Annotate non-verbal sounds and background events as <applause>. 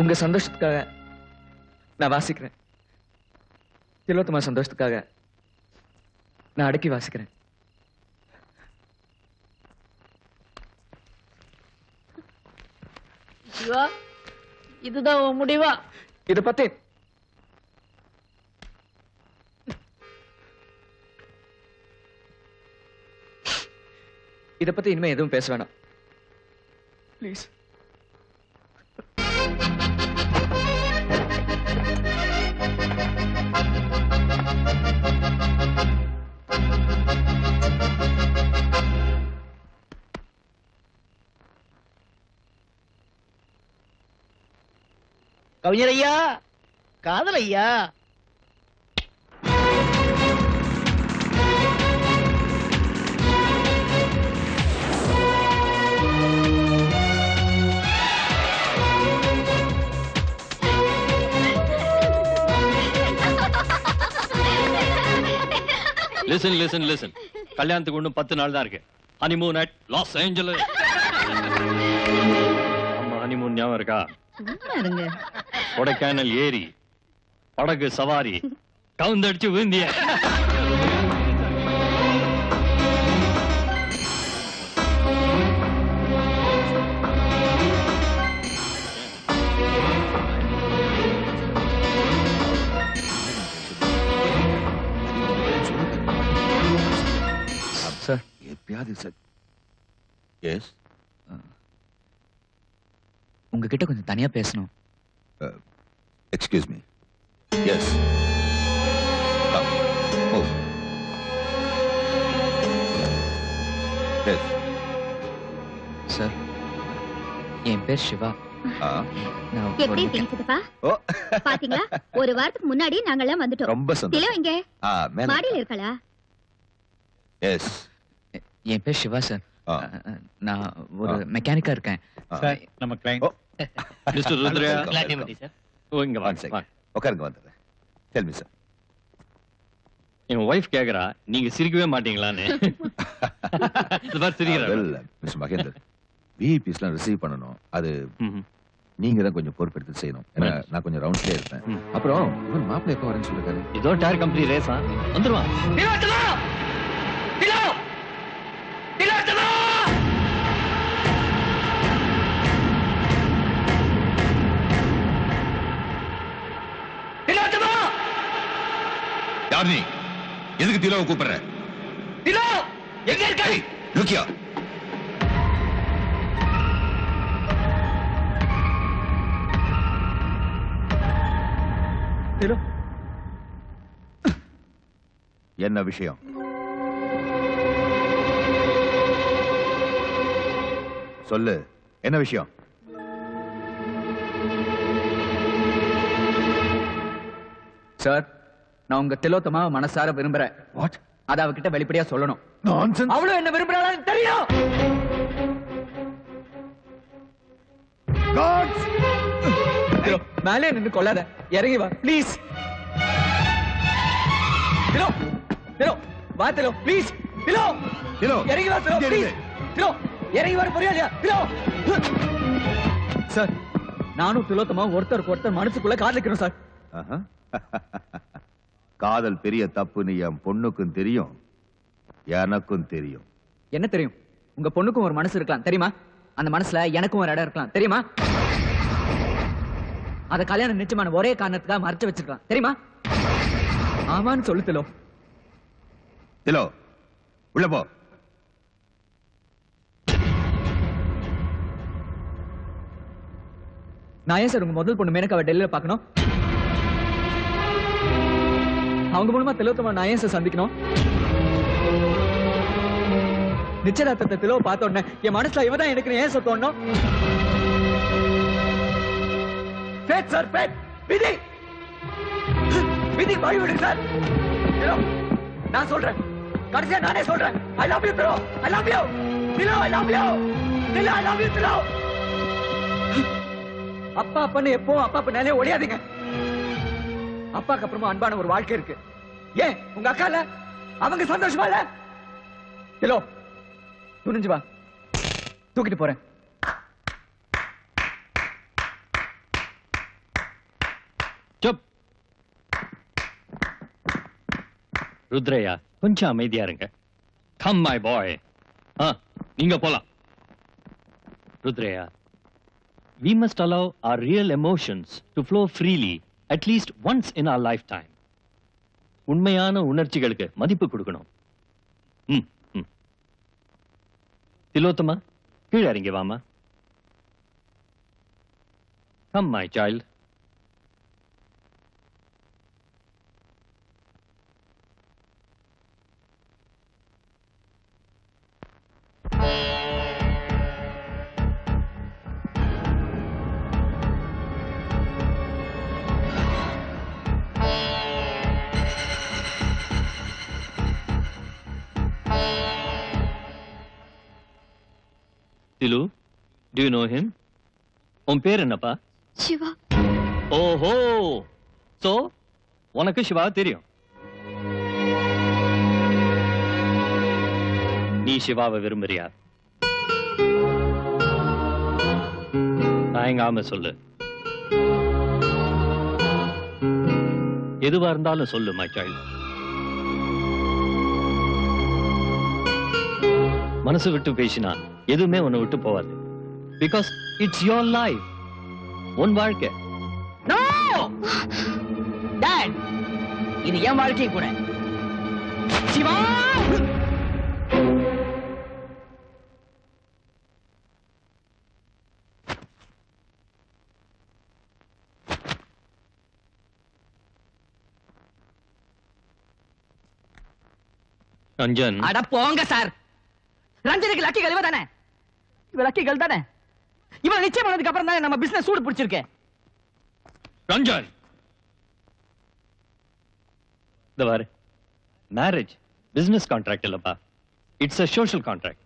உங்க சந்தோஷத்துக்காக நான் வாசிக்கிறேன். திலோத்தமா சந்தோஷத்துக்காக நான் அடக்கி வாசிக்கிறேன். சிவா இதுதான் உன் முடிவா? இத பத்தி. இத பத்தி இனிமே எதுவும் பேச வேணாம். ப்ளீஸ் கவிஞர் ஐயா காதல் ஐயா லிசன் லிசன் லிசன் கல்யாணத்துக்கு இன்னும் பத்து நாள் தான் இருக்கு. ஹனிமூன் அட் லாஸ் ஏஞ்சலஸ் நம்ம ஹனிமூன் ஞாபகம் இருக்கா? கொடைக்கானல் ஏரி படகு சவாரி கவுந்தடிச்சு விழுந்திய. சார் எப்பயாவது சார் எஸ் உங்ககிட்ட கொஞ்சம் தனியா பேசணும். Excuse me yes oh yes sir என் பேர் சிவா நான் ஒரு எப்படி மெக்கா- இருக்கீங்க சித்தப்பா ஓ பாத்தீங்களா ஒரு வாரத்துக்கு முன்னாடி நாங்கெல்லாம் வந்துட்டோம் ரொம்ப திலோ சந்தோஷம் இங்க ஆ மேல மாடியில இருக்காளா எஸ் என் பேர் சிவா சார் ஆ. நான் ஒரு மெக்கானிக்கா இருக்கேன். சார் நம்ம oh mister Rudraiah Welcome. Sir இங்க வாங்க. உட்காருங்க வந்துடுறேன் டெல் மீ சார் என் ஒய்ஃப் கேக்குறா. நீங்க சிரிக்கவே மாட்டீங்களான்னு. <laughs> மிஸ்டர் மகேந்தர். விஐபிஸ்லாம் ரிசீவ் பண்ணணும். அது. நீங்க தான் கொஞ்சம் பொறுப்பெடுத்து செய்யணும். ஏன்னா நான் கொஞ்சம் ரவுண்ட்ஸ்லயே இருப்பேன். அப்புறம் இவன் மாப்பிள்ளை எப்போ வரேன்னு சொல்லிருக்காரு? இதோ டயர் கம்பெனி ரேஸா வந்துருவான். யார் நீ எதுக்கு திலோவை கூப்பிடுற? திலோ எங்க இருக்க? லுக்கியா திலோ. என்ன விஷயம்? சொல்லு என்ன விஷயம்? சார் நான் உங்க திலோத்தமாவை மனசார விரும்புறேன். வாட் அத அவகிட்ட வெளிப்படையா சொல்லணும். நான்சென்ஸ் அவளும் என்ன விரும்புறாளான்னு தெரியும். காட்ஸ் மேலே நின்னு கொள்ளாத. இறங்கி வா. ப்ளீஸ் திலோ திலோ வா திலோ. ப்ளீஸ் திலோ. திலோ, இறங்கி வா திலோ. ப்ளீஸ் இறங்கி வர போறியா இல்லையா? திலோ. சார் நானும் திலோத்தமா ஒருத்தருக்கு ஒருத்தர் மனசுக்குள்ள காதலிக்கிறோம் சார். <laughs> காதல் பெரிய தப்புன்னு என் பொண்ணுக்கும் தெரியும். எனக்கும் தெரியும். என்ன தெரியும்? உங்க பொண்ணுக்கும் ஒரு மனசு இருக்கலாம் தெரியுமா? அந்த மனசுல எனக்கும் ஒரு இடம் இருக்கலாம் தெரியுமா? அத கல்யாணம் நிச்சயமான ஒரே காரணத்துக்காக மறைச்சு வச்சிருக்கலாம் தெரியுமா? ஆமான்னு சொல்லு திலோ. திலோ உள்ள போ. நான் ஏன் சார் உங்க முதல் பொண்ணு மேனக்காவை டெல்லியில பார்க்கணும்? அவங்க மூலமா திலோத்தமா நான் ஏன் சார் சந்திக்கணும். நிச்சயதார்த்தத்தை திலோவை பார்த்த உடனே என் மனசுல இவதான் எனக்கு ஏன் சார் தோணும். ஃபேட் சார் ஃபேட் விதி. விதி வழி விடுங்க சார் நான் சொல்றேன். கடைசியா நானே சொல்றேன். I love you Thilo I love you Thilo I love you Thilo I love you Thilo அப்பா அப்பன்னு எப்போ அப்பா பின்னாலே ஒளியாதீங்க அப்பாக்கு அப்புறமா அன்பான ஒரு வாழ்க்கை இருக்கு. ஏன்? உங்க அக்கா இல்ல அவங்க சந்தோஷமா இல்ல? ஹலோ துணிஞ்சு வா. தூக்கிட்டு போறேன். சுப். ருத்ரையா கொஞ்சம் அமைதியா இருங்க. கம் மை பாய் நீங்க போலாம். Rudraiah we must allow our real emotions to flow freely. At least once in our lifetime. உண்மையான உணர்ச்சிகளுக்கு மதிப்பு கொடுக்கணும். ம் ம். திலோத்தமா கீழே இறங்கி வாமா. Come my child Thilu do you know him? உன் பேர் என்னப்பா? சிவா. ஓஹோ! சோ உனக்கு சிவா தெரியும். நீ சிவாவை விரும்புறியா? தயங்காம சொல்லு. எதுவா இருந்தாலும் சொல்லு மை மனசு விட்டு பேசினா எதுவுமே உன்னை விட்டு போவாது. பிகாஸ் இட்ஸ் யோர் லைஃப் உன் வாழ்க்கை. இது என் வாழ்க்கை கூட. சிவா! ரஞ்சன் அட போங்க சார். ரஞ்சனுக்கு லக்கி கழிவா தானே? இவ லக்கி தானே? இவன் நிச்சயம் பண்ணதுக்கு அப்புறம் தானே நம்ம பிசினஸ் சூடு பிடிச்சிருக்கேன் ரஞ்சன் இந்த பாரு மேரேஜ் பிசினஸ் கான்ட்ராக்ட் இல்லப்பா. It's a social contract